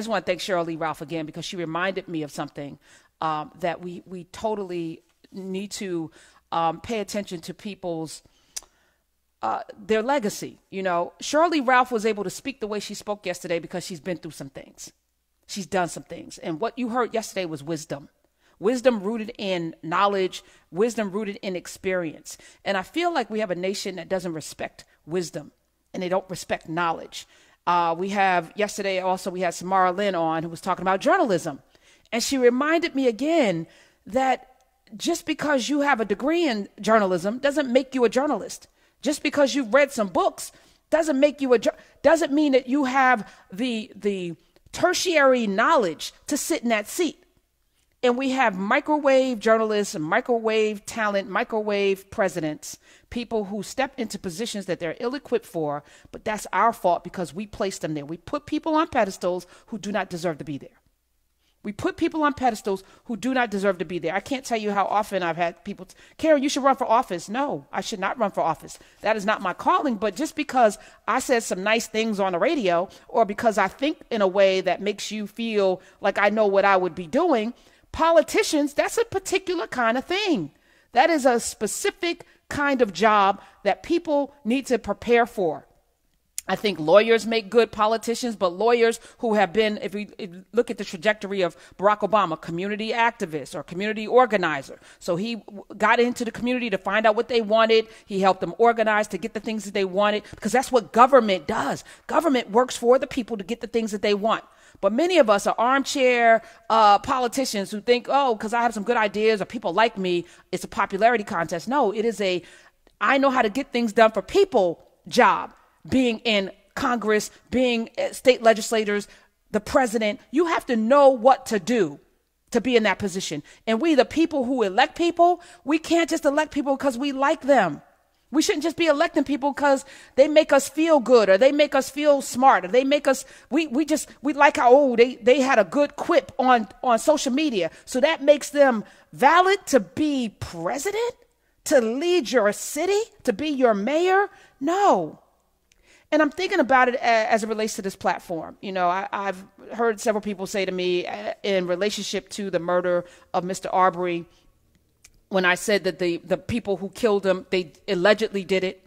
I just want to thank Lee Ralph again because she reminded me of something um, that we we totally need to um, pay attention to people's uh, their legacy. You know, Sheryl Lee Ralph was able to speak the way she spoke yesterday because she's been through some things. She's done some things, and what you heard yesterday was wisdom. Wisdom rooted in knowledge, wisdom rooted in experience. And I feel like we have a nation that doesn't respect wisdom and they don't respect knowledge. Uh, we have yesterday also we had Samara Lynn on who was talking about journalism, and she reminded me again that just because you have a degree in journalism doesn't make you a journalist. Just because you've read some books doesn't make you a doesn't mean that you have the the tertiary knowledge to sit in that seat. And we have microwave journalists microwave talent, microwave presidents, people who step into positions that they're ill equipped for, but that's our fault because we placed them there. We put people on pedestals who do not deserve to be there. We put people on pedestals who do not deserve to be there. I can't tell you how often I've had people, t- Karen, you should run for office. No, I should not run for office. That is not my calling. But just because I said some nice things on the radio or because I think in a way that makes you feel like I know what I would be doing, politicians, that's a particular kind of thing. That is a specific kind of job that people need to prepare for. I think lawyers make good politicians, but lawyers who have been, if we look at the trajectory of Barack Obama, community activist or community organizer. So he got into the community to find out what they wanted. He helped them organize to get the things that they wanted because that's what government does. Government works for the people to get the things that they want. But many of us are armchair uh, politicians who think, oh, because I have some good ideas or people like me, it's a popularity contest. No, it is a I know how to get things done for people job being in Congress, being uh, state legislators, the president. You have to know what to do to be in that position. And we, the people who elect people, we can't just elect people because we like them. We shouldn't just be electing people because they make us feel good or they make us feel smart or they make us we we just we like how oh they they had a good quip on on social media. So that makes them valid to be president, to lead your city, to be your mayor? No. And I'm thinking about it as it relates to this platform. You know, I, have heard several people say to me uh, in relationship to the murder of Mr. Arbery, when I said that the, the people who killed him, they allegedly did it.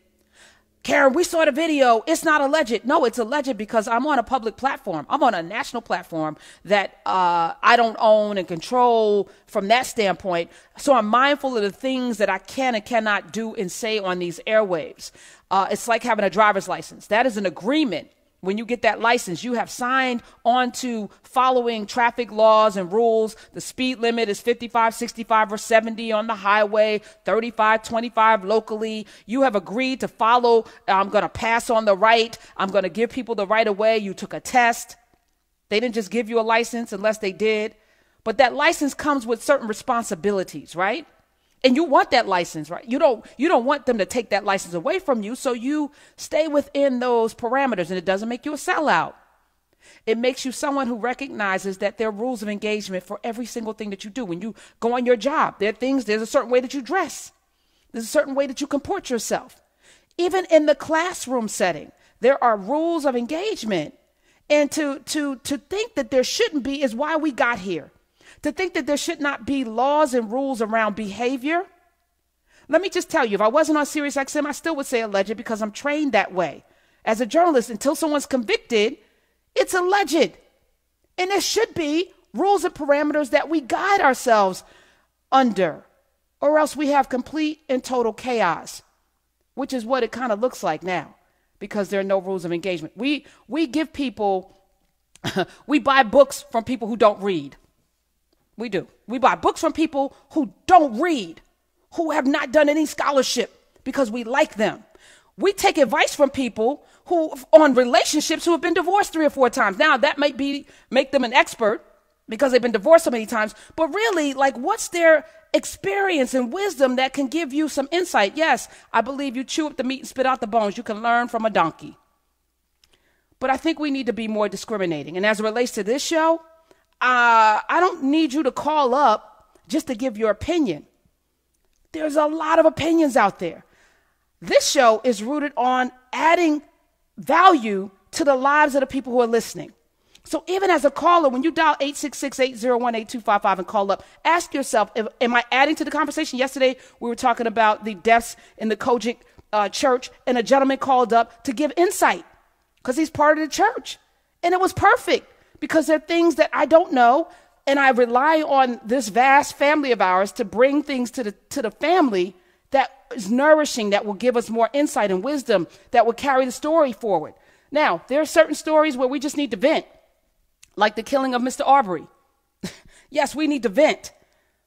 Karen, we saw the video. It's not alleged. No, it's alleged because I'm on a public platform. I'm on a national platform that uh, I don't own and control from that standpoint. So I'm mindful of the things that I can and cannot do and say on these airwaves. Uh, it's like having a driver's license. That is an agreement. When you get that license, you have signed on to following traffic laws and rules. The speed limit is 55, 65, or 70 on the highway, 35, 25 locally. You have agreed to follow. I'm going to pass on the right. I'm going to give people the right of way. You took a test. They didn't just give you a license unless they did. But that license comes with certain responsibilities, right? And you want that license right? You don't you don't want them to take that license away from you so you stay within those parameters and it doesn't make you a sellout. It makes you someone who recognizes that there are rules of engagement for every single thing that you do. When you go on your job there are things there's a certain way that you dress. There's a certain way that you comport yourself. Even in the classroom setting there are rules of engagement. And to to to think that there shouldn't be is why we got here to think that there should not be laws and rules around behavior. Let me just tell you, if I wasn't on Sirius XM, I still would say alleged because I'm trained that way. As a journalist, until someone's convicted, it's alleged. And there should be rules and parameters that we guide ourselves under, or else we have complete and total chaos, which is what it kind of looks like now because there are no rules of engagement. We, we give people, we buy books from people who don't read. We do. We buy books from people who don't read, who have not done any scholarship because we like them. We take advice from people who on relationships who have been divorced three or four times. Now that might be make them an expert because they've been divorced so many times, but really like what's their experience and wisdom that can give you some insight? Yes, I believe you chew up the meat and spit out the bones. You can learn from a donkey. But I think we need to be more discriminating. And as it relates to this show, uh, I don't need you to call up just to give your opinion. There's a lot of opinions out there. This show is rooted on adding value to the lives of the people who are listening. So even as a caller, when you dial 866-801-8255 and call up, ask yourself, am I adding to the conversation? Yesterday, we were talking about the deaths in the COGIC uh, church, and a gentleman called up to give insight because he's part of the church. And it was perfect because there are things that I don't know, and I rely on this vast family of ours to bring things to the, to the family that is nourishing, that will give us more insight and wisdom, that will carry the story forward. Now, there are certain stories where we just need to vent like the killing of Mr. Arbery. yes, we need to vent.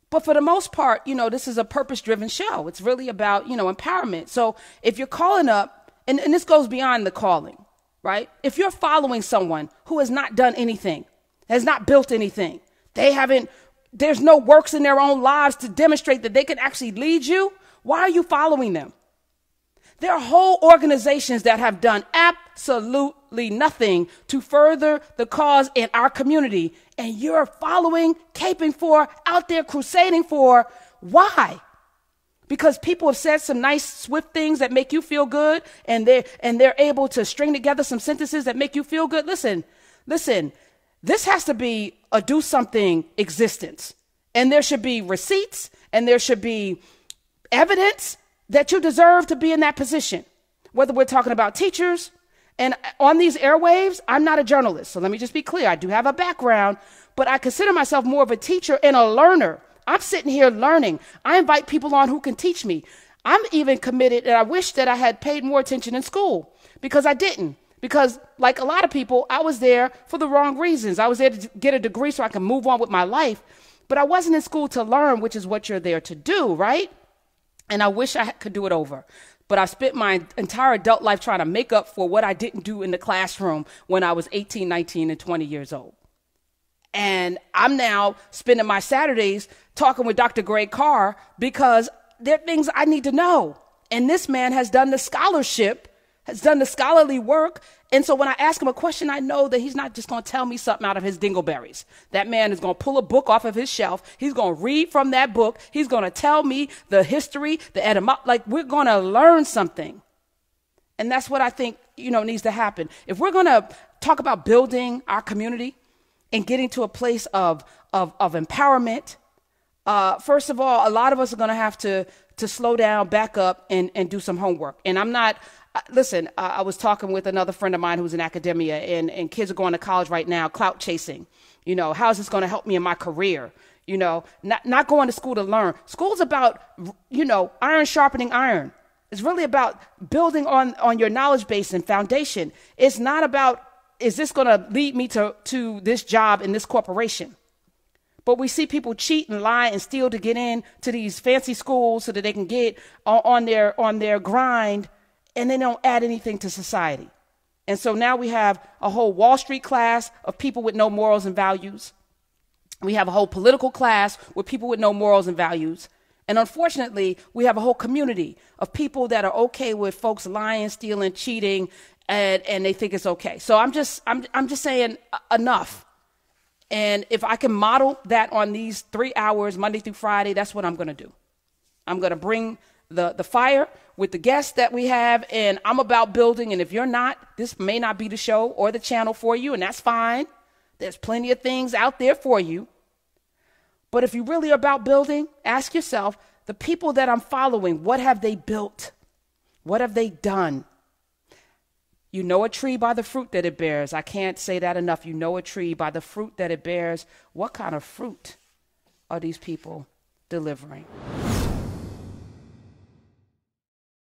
But for the most part, you know, this is a purpose driven show. It's really about, you know, empowerment. So if you're calling up, and, and this goes beyond the calling, right? If you're following someone who has not done anything, has not built anything, they haven't, there's no works in their own lives to demonstrate that they can actually lead you, why are you following them? There are whole organizations that have done absolutely nothing to further the cause in our community. And you're following, caping for, out there crusading for. Why? Because people have said some nice, swift things that make you feel good, and they're, and they're able to string together some sentences that make you feel good. Listen, listen, this has to be a do something existence. And there should be receipts, and there should be evidence that you deserve to be in that position. Whether we're talking about teachers, and on these airwaves, I'm not a journalist. So let me just be clear. I do have a background, but I consider myself more of a teacher and a learner. I'm sitting here learning. I invite people on who can teach me. I'm even committed, and I wish that I had paid more attention in school because I didn't. Because, like a lot of people, I was there for the wrong reasons. I was there to get a degree so I can move on with my life, but I wasn't in school to learn, which is what you're there to do, right? And I wish I could do it over. But I spent my entire adult life trying to make up for what I didn't do in the classroom when I was 18, 19, and 20 years old. And I'm now spending my Saturdays talking with Dr. Greg Carr because there are things I need to know. And this man has done the scholarship, has done the scholarly work and so when I ask him a question, I know that he's not just going to tell me something out of his dingleberries. That man is going to pull a book off of his shelf. He's going to read from that book. He's going to tell me the history, the etymology. Like we're going to learn something. And that's what I think, you know, needs to happen. If we're going to talk about building our community and getting to a place of, of, of empowerment, uh, first of all, a lot of us are going to have to to slow down, back up, and, and do some homework. And I'm not listen, uh, I was talking with another friend of mine who's in academia, and, and kids are going to college right now, clout chasing. You know, how is this going to help me in my career? You know, not, not going to school to learn. School's about, you know, iron sharpening iron. It's really about building on, on your knowledge base and foundation. It's not about, is this going to lead me to, to this job in this corporation? But we see people cheat and lie and steal to get in to these fancy schools so that they can get on, on their, on their grind and they don't add anything to society. And so now we have a whole Wall Street class of people with no morals and values. We have a whole political class with people with no morals and values. And unfortunately, we have a whole community of people that are okay with folks lying, stealing, cheating, and, and they think it's okay. So I'm just, I'm, I'm just saying uh, enough. And if I can model that on these three hours, Monday through Friday, that's what I'm going to do. I'm going to bring the, the fire with the guests that we have, and I'm about building. And if you're not, this may not be the show or the channel for you, and that's fine. There's plenty of things out there for you. But if you really are about building, ask yourself the people that I'm following, what have they built? What have they done? You know a tree by the fruit that it bears. I can't say that enough. You know a tree by the fruit that it bears. What kind of fruit are these people delivering?